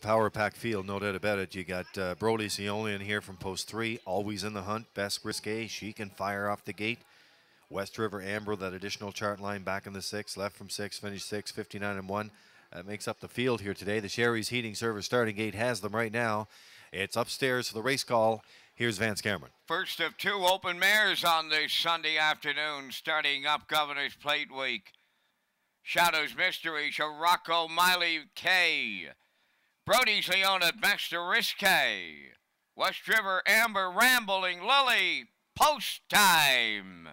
Power pack field, no doubt about it. You got uh, Brody in here from post three, always in the hunt. Best risque, she can fire off the gate. West River Amber, that additional chart line back in the six, left from six, finished six, 59 and one. That makes up the field here today. The Sherry's Heating Service starting gate has them right now. It's upstairs for the race call. Here's Vance Cameron. First of two open mares on this Sunday afternoon, starting up Governor's Plate Week. Shadows Mystery, Rocco Miley K. Brody's Leona Baxter Risque. West River Amber Rambling Lily. Post time.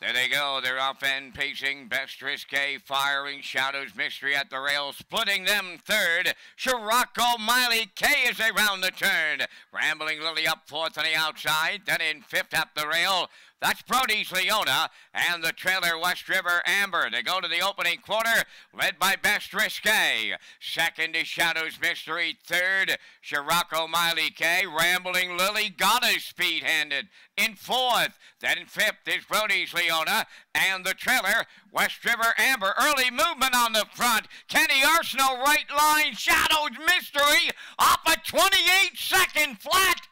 There they go. They're off end pacing. Best Risque firing. Shadows Mystery at the rail. Splitting them third. Scirocco Miley K as they round the turn. Rambling Lily up fourth on the outside. Then in fifth up the rail. That's Brody's Leona and the trailer West River Amber. They go to the opening quarter, led by Best Risque. Second is Shadows Mystery. Third, Scirocco Miley K. Rambling Lily got his speed handed. In fourth, then in fifth is Brody's Leona and the trailer West River Amber. Early movement on the front. Kenny Arsenault right line. Shadows Mystery off a 28 second flat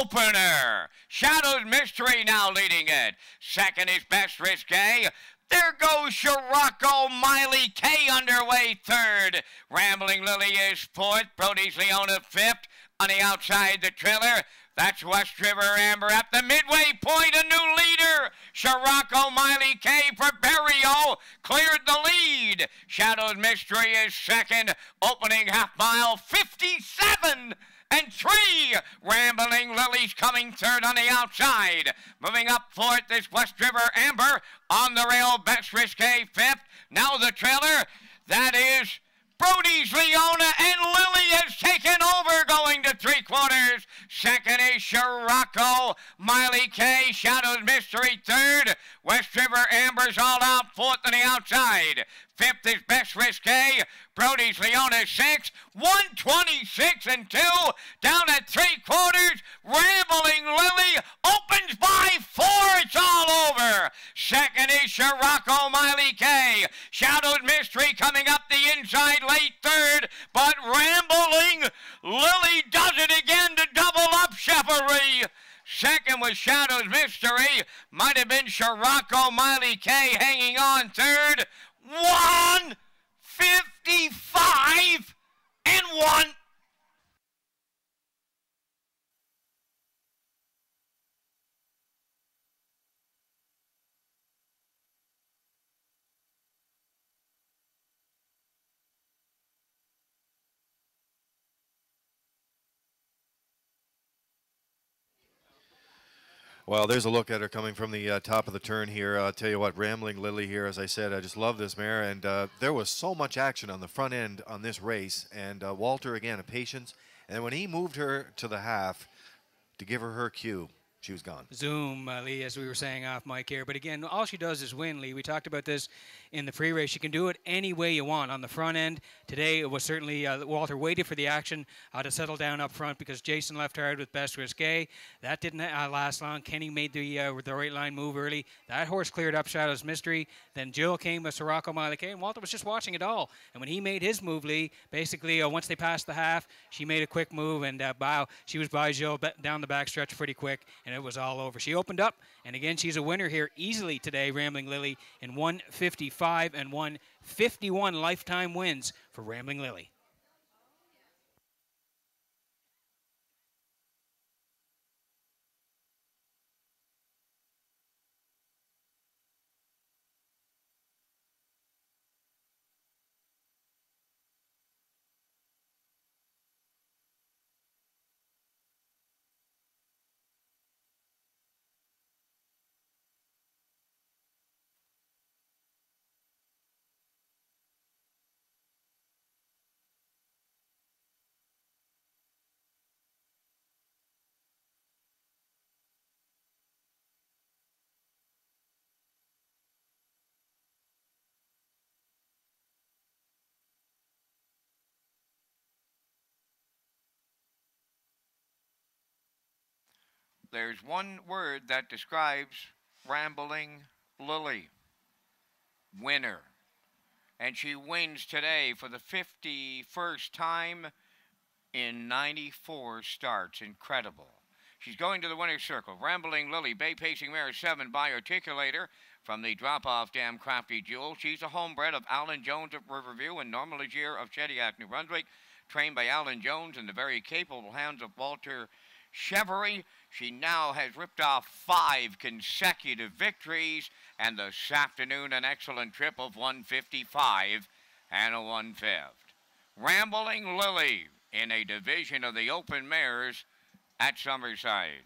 opener. Shadows Mystery now leading it. Second is Best Risque. There goes Scirocco Miley K underway third. Rambling Lily is fourth. Brody's Leona fifth. On the outside, the trailer. That's West River Amber at the midway point. A new leader. Scirocco Miley K for Berrio cleared the lead. Shadows Mystery is second. Opening half mile 57 and three. Rambling Lily's coming third on the outside. Moving up fourth is West River Amber. On the rail, Best Risque fifth. Now the trailer. That is Brody's Leona and Lily has taken over going to three quarters. Second is Scirocco. Miley K. Shadows Mystery third. West River Amber's all out fourth on the outside. Fifth is Best Risque. Brody's Leona six. 126 and two. Down at three quarters. Rambling Lily opens by four. It's all over. Second is Scirocco Miley K. Shadows Mystery coming up the inside late third. But Rambling Lily does it again to double up Cheverie. Second was Shadows Mystery. Might have been Scirocco Miley K hanging on third. 155 and 1. Well, there's a look at her coming from the uh, top of the turn here. I'll tell you what, Rambling Lily here, as I said, I just love this mare. And uh, there was so much action on the front end on this race. And uh, Walter, again, a patience. And when he moved her to the half to give her her cue, she was gone. Zoom, uh, Lee, as we were saying off mic here. But again, all she does is win, Lee. We talked about this in the free race. You can do it any way you want on the front end. Today, it was certainly uh, Walter waited for the action uh, to settle down up front because Jason left hard with Best Risque. That didn't uh, last long. Kenny made the uh, the right line move early. That horse cleared up Shadow's Mystery. Then Jill came with Scirocco Miley and Walter was just watching it all. And when he made his move, Lee, basically, uh, once they passed the half, she made a quick move and uh, bow. She was by Jill down the back stretch pretty quick, and it was all over. She opened up, and again, she's a winner here easily today, Rambling Lily, in 155 and 151 lifetime wins for Rambling Lily. There's one word that describes Rambling Lily winner. and she wins today for the 51st time in 94 starts. Incredible. She's going to the winner's circle. Rambling Lily, Bay Pacing Mare 7 by Articulator from the drop-off dam Crafty Jewel. She's a homebred of Alan Jones of Riverview and Norma Legier of Shediac, New Brunswick, trained by Alan Jones in the very capable hands of Walter Cheverie. She now has ripped off five consecutive victories, and this afternoon an excellent trip of 155 and a one fifth. Rambling Lily in a division of the Open Mares at Summerside.